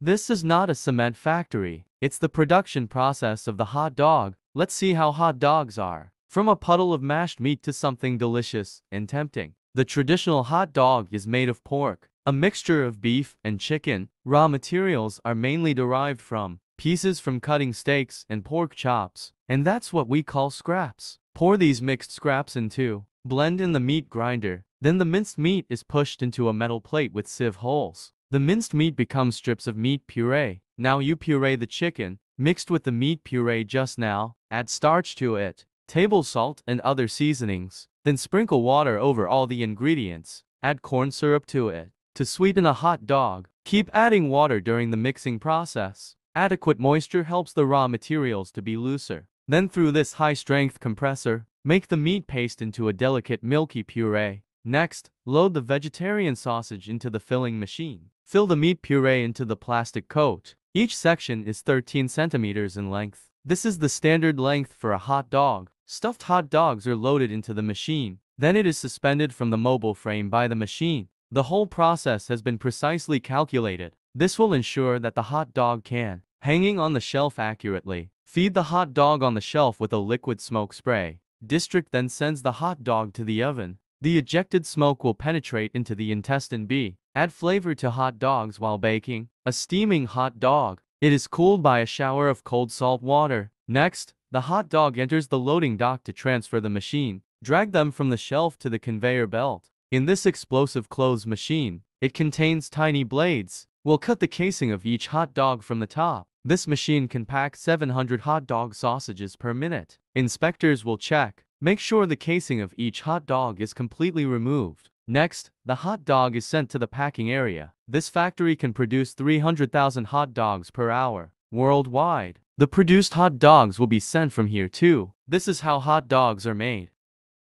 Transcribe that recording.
This is not a cement factory. It's the production process of the hot dog. Let's see how hot dogs are. From a puddle of mashed meat to something delicious and tempting. The traditional hot dog is made of pork, a mixture of beef and chicken. Raw materials are mainly derived from pieces from cutting steaks and pork chops. And that's what we call scraps. Pour these mixed scraps into, blend in the meat grinder. Then the minced meat is pushed into a metal plate with sieve holes. The minced meat becomes strips of meat puree. Now you puree the chicken, mixed with the meat puree just now, add starch to it, table salt and other seasonings. Then sprinkle water over all the ingredients. Add corn syrup to it. To sweeten a hot dog, keep adding water during the mixing process. Adequate moisture helps the raw materials to be looser. Then through this high-strength compressor, make the meat paste into a delicate milky puree. Next, load the vegetarian sausage into the filling machine. Fill the meat puree into the plastic coat. Each section is 13 centimeters in length. This is the standard length for a hot dog. Stuffed hot dogs are loaded into the machine. Then it is suspended from the mobile frame by the machine. The whole process has been precisely calculated. This will ensure that the hot dog can, hanging on the shelf accurately, feed the hot dog on the shelf with a liquid smoke spray. District then sends the hot dog to the oven. The ejected smoke will penetrate into the intestine B. Add flavor to hot dogs while baking. A steaming hot dog. It is cooled by a shower of cold salt water. Next, the hot dog enters the loading dock to transfer the machine. Drag them from the shelf to the conveyor belt. In this explosive clothes machine, it contains tiny blades. We'll cut the casing of each hot dog from the top. This machine can pack 700 hot dog sausages per minute. Inspectors will check. Make sure the casing of each hot dog is completely removed. Next, the hot dog is sent to the packing area. This factory can produce 300,000 hot dogs per hour. Worldwide, the produced hot dogs will be sent from here too. This is how hot dogs are made.